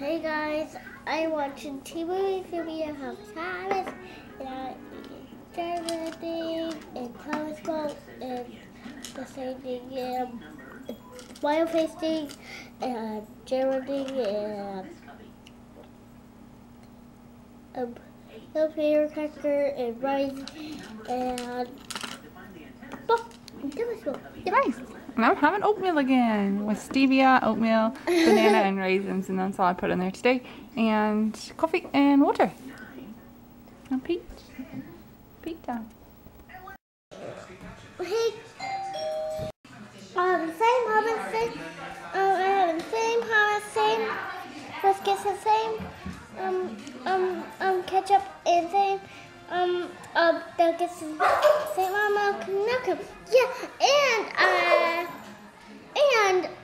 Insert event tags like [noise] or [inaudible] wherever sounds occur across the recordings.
Hey guys, I'm watching TV Trivia of Thomas and Germany and Telescope and the same thing and Wild Facing and Geraldine and um, the Firecracker and Rice and oh, Telescope. Nice. And I'm having oatmeal again with stevia, oatmeal, banana, and raisins, and that's all I put in there today. And coffee and water. And. Pete time. Hey, um, same Hobbit, same, um, um, same Hobbit, same biscuits, and same, um, um, um, ketchup, and same, um, um, nuggets, and same, um, milk. Yeah, and, uh,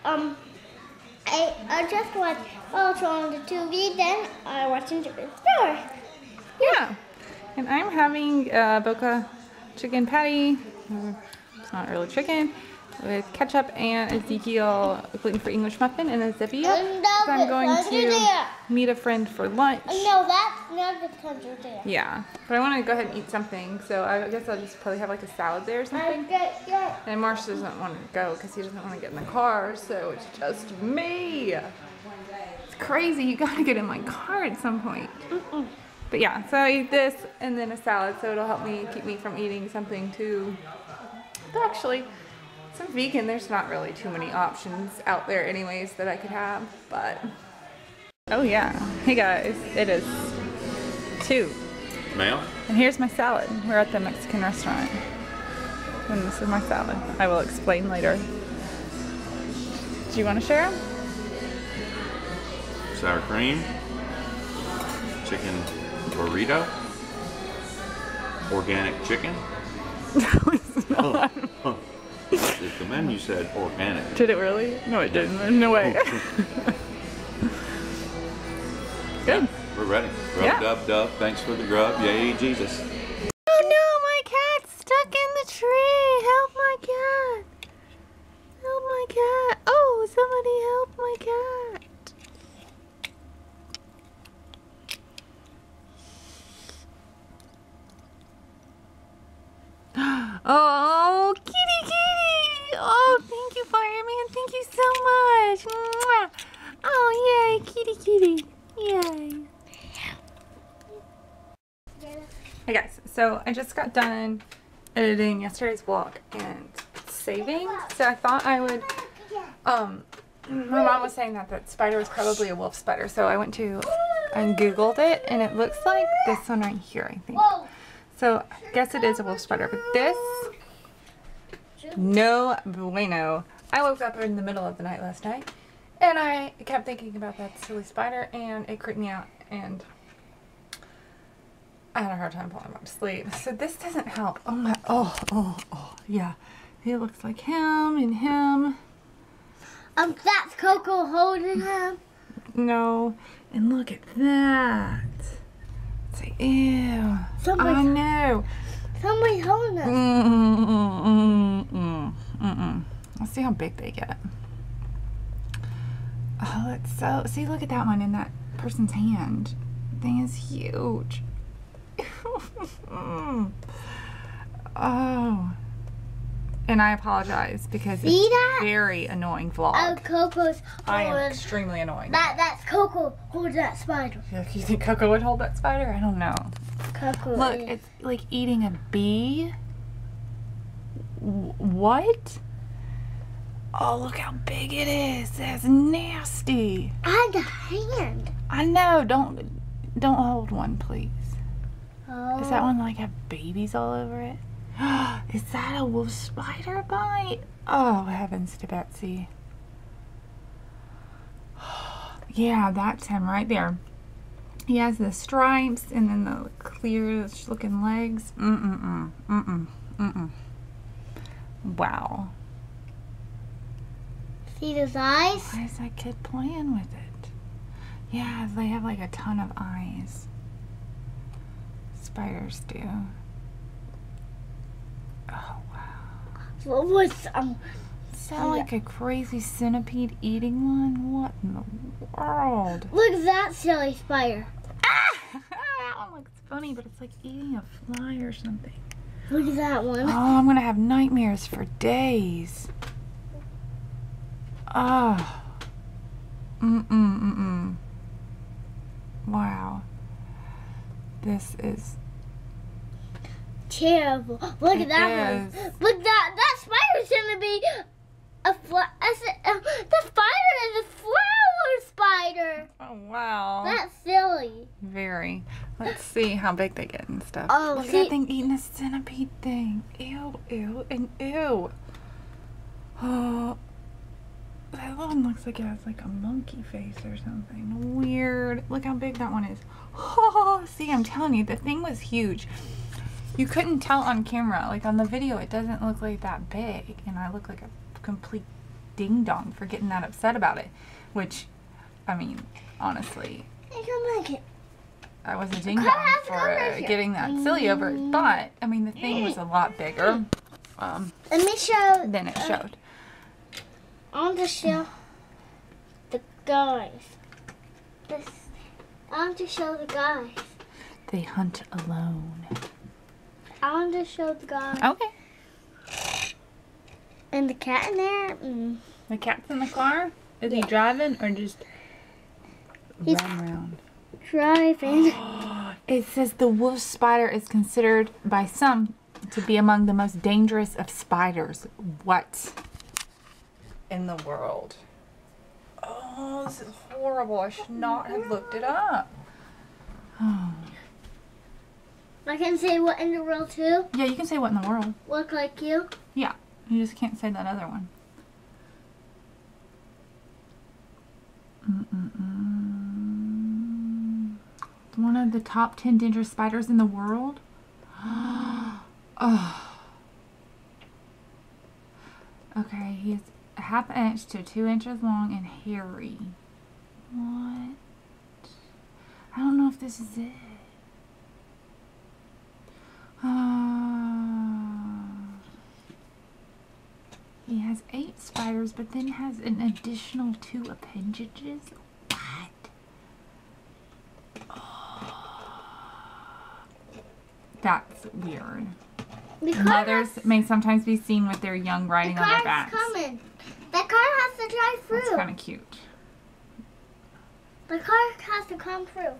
um, I, I just watched also on the TV, then I watched into the store. Yeah. And I'm having uh, Boca chicken patty. uh, It's not really chicken. With ketchup and Ezekiel gluten-free English muffin and a zippy. So I'm going to there. meet a friend for lunch. No, that's nuggets under there. Yeah, but I want to go ahead and eat something, so I guess I'll just probably have like a salad there or something. get, yeah. And Marsh doesn't want to go because he doesn't want to get in the car, so it's just me. It's crazy. You gotta get in my car at some point. But yeah, so I eat this and then a salad, so it'll help me keep me from eating something too. But actually, since vegan, there's not really too many options out there, anyways, that I could have. But oh yeah, hey guys, it is two. Ma'am? And here's my salad. We're at the Mexican restaurant. And this is my salad. I will explain later. Do you want to share? Sour cream? Chicken burrito? Organic chicken? [laughs] Oh, [laughs] huh. If the menu said organic. Did it really? No, it didn't. No way. [laughs] Good. We're ready. Grub, Yeah. dub, dub. Thanks for the grub. Yay, Jesus. Oh no, my cat's stuck in the tree. Help my cat. Help my cat. Oh, somebody help my cat. Oh, kitty, kitty. Oh, thank you, fireman. Thank you so much. Mwah. Oh, yay, kitty, kitty. Yay. Hey guys, so I just got done editing yesterday's vlog and saving. So I thought I would, um, my mom was saying that that spider was probably a wolf spider. So I went to and Googled it and it looks like this one right here, I think. So I guess it is a wolf spider, but this, no bueno. I woke up in the middle of the night last night and I kept thinking about that silly spider and it creeped me out and I had a hard time falling back to sleep. So this doesn't help. Oh my, oh, oh, oh, yeah. It looks like him and him. Um, that's Coco holding him. No. And look at that. Say, ew. Somebody- I know. Somebody's holding him. Mm, mm, mm, mm, mm. Let's see how big they get. Oh, it's so. See, look at that one in that person's hand. Thing is huge. Oh. And I apologize because See it's that? very annoying vlog. Oh, Coco's I am extremely annoying. That that's Coco holding that spider. You think Coco would hold that spider? I don't know. Coco. Look, is- it's like eating a bee. W- what? Oh, look how big it is. That's nasty. I got a hand. I know. Don't don't hold one, please. Oh. Is that one like have babies all over it? [gasps] Is that a wolf spider bite? Oh, heavens to Betsy. [sighs] Yeah, that's him right there. He has the stripes and then the clear looking legs. Mm-mm-mm. Mm-mm. Mm-mm. Wow. See those eyes? Why is that kid playing with it? Yeah, they have like a ton of eyes. Spiders do. Oh, wow. What was um Is that like a crazy centipede eating one? What in the world? Look at that silly spider. Ah! that one looks funny, but it's like eating a fly or something. Look at that one. Oh, I'm gonna have nightmares for days. Oh. Mm-mm, mm-mm. Wow. This is Terrible. Look at that one. Look that that spider's gonna be a fly. Uh, the spider is a flower spider. Oh wow. That's silly. Very. Let's see how big they get and stuff. Oh, Look at see- that thing eating a centipede thing. Ew, ew, and ew. Oh, that one looks like it has like a monkey face or something. Weird. Look how big that one is. Oh, [laughs] see, I'm telling you, the thing was huge. You couldn't tell on camera. Like on the video, it doesn't look like that big. And I look like a complete ding dong for getting that upset about it. Which, I mean, honestly, Hey, come back. I was a ding dong for getting that silly over it, but I mean the thing was a lot bigger um, Let me show. than it showed. I want to show the guys. This. I want to show the guys. They hunt alone. I want to show the guys. Okay. And the cat in there. Mm. The cat's in the car. Is he driving or just He's- run around? Driving. [gasps] It says the wolf spider is considered by some to be among the most dangerous of spiders. What in the world? Oh, this is horrible. I should not have looked it up. Oh. I can say what in the world too. Yeah, you can say what in the world. Look like you. Yeah, you just can't say that other one. Mm-mm-mm. One of the top 10 dangerous spiders in the world? [gasps] oh. Okay, he's a half inch to two inches long and hairy. What? I don't know if this is it. Ah. He has eight spiders, but then has an additional two appendages. What? That's weird. The Mothers may sometimes be seen with their young the riding on their backs. coming. That car has to drive through. That's kind of cute. The car has to come through.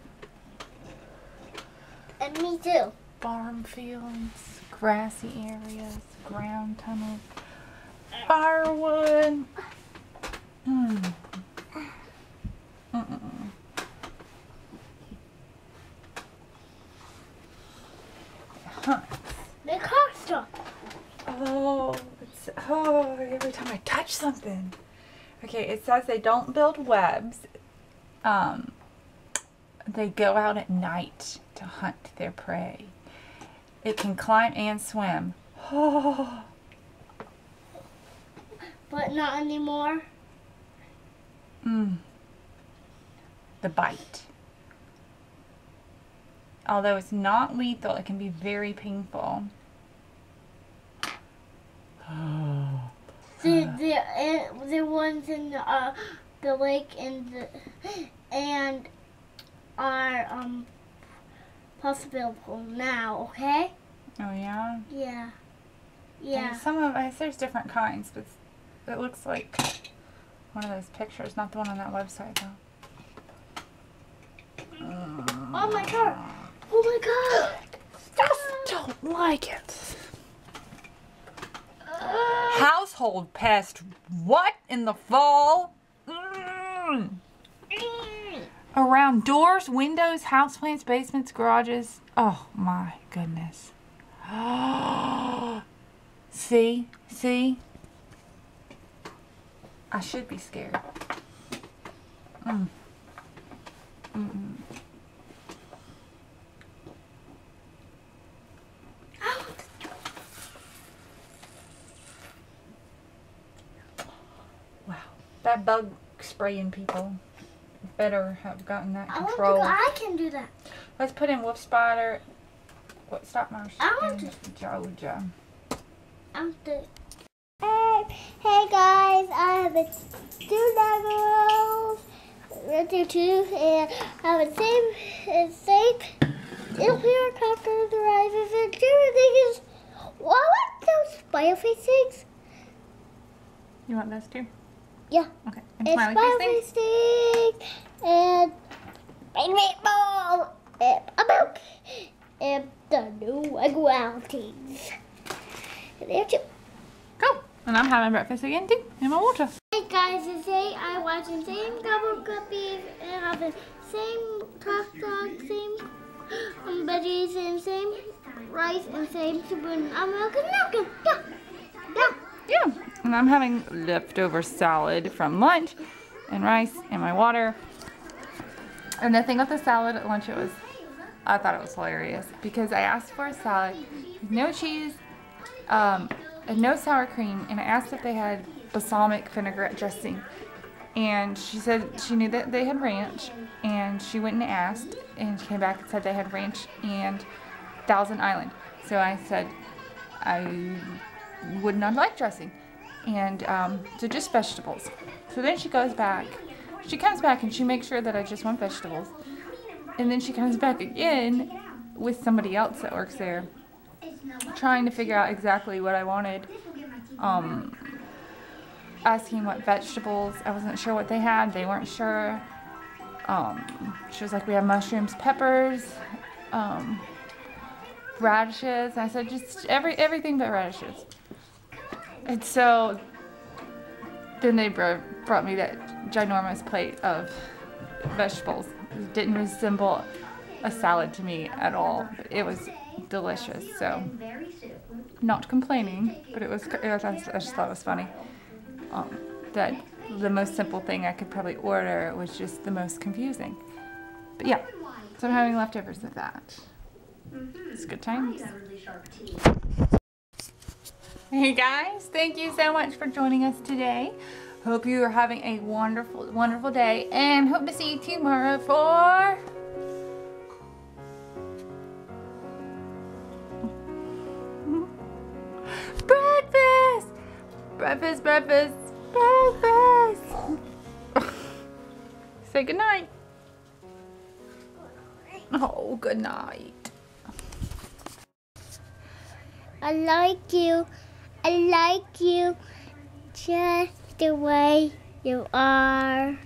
And me too. Farm fields, grassy areas, ground tunnels, firewood. Huh. The car. Oh, it's, oh, every time I touch something. Okay, it says they don't build webs. Um, they go out at night to hunt their prey. It can climb and swim. Oh, [sighs] But not anymore. mm. The bite. Although it's not lethal, it can be very painful. The the uh, the ones in the, uh, the lake and the and are um possible now. Okay. Oh yeah. Yeah. There's Yeah. Some of us, there's different kinds, but it looks like one of those pictures, not the one on that website though. Oh my god. Oh my god. Just don't like it. Household pest. What in the fall? Mm. Around doors, windows, houseplants, basements, garages. Oh my goodness. [gasps] see? See? I should be scared. Mm. Mm-mm. [gasps] Wow. That bug spraying people better have gotten that control. I want to go. I can do that. Let's put in wolf spider. What stop motion I want in Georgia. I'm the. Oh, Hey guys, I have a two. Let's do two, and I have a same, same little helicopter the rises, and the thing is, what are those face things? You want those too? Yeah, Okay. And it's smiley spider face thing, and rain meatball, and a milk, and the new. And there too. Cool. And I'm having breakfast again too, in my water. Hey guys, today I watch the same gobble guppies and have the same hot dog, same um, veggies and same rice and same spoon of milk and milk. Yeah, yeah. Yeah. And I'm having leftover salad from lunch and rice and my water. And the thing with the salad at lunch, it was, I thought it was hilarious because I asked for a salad with no cheese, um, and no sour cream, and I asked if they had balsamic vinaigrette dressing. And she said she knew that they had ranch, and she went and asked, and she came back and said they had ranch and Thousand Island. So I said, I would not like dressing. And um, so just vegetables. So then she goes back. She comes back and she makes sure that I just want vegetables. And then she comes back again with somebody else that works there, trying to figure out exactly what I wanted. Um, asking what vegetables. I wasn't sure what they had. They weren't sure. Um, she was like, we have mushrooms, peppers, um, radishes. I said, just every everything but radishes. And so then they bro- brought me that ginormous plate of vegetables. It didn't resemble a salad to me at all. But it was delicious. So not complaining, but it was. It was I just thought it was funny. Um, that the most simple thing I could probably order was just the most confusing. But yeah, so I'm having leftovers of that. It's a good times. Hey guys, thank you so much for joining us today. Hope you are having a wonderful, wonderful day and hope to see you tomorrow for breakfast! Breakfast, breakfast, breakfast! [laughs] Say goodnight. Oh, good night. I like you. I like you just the way you are.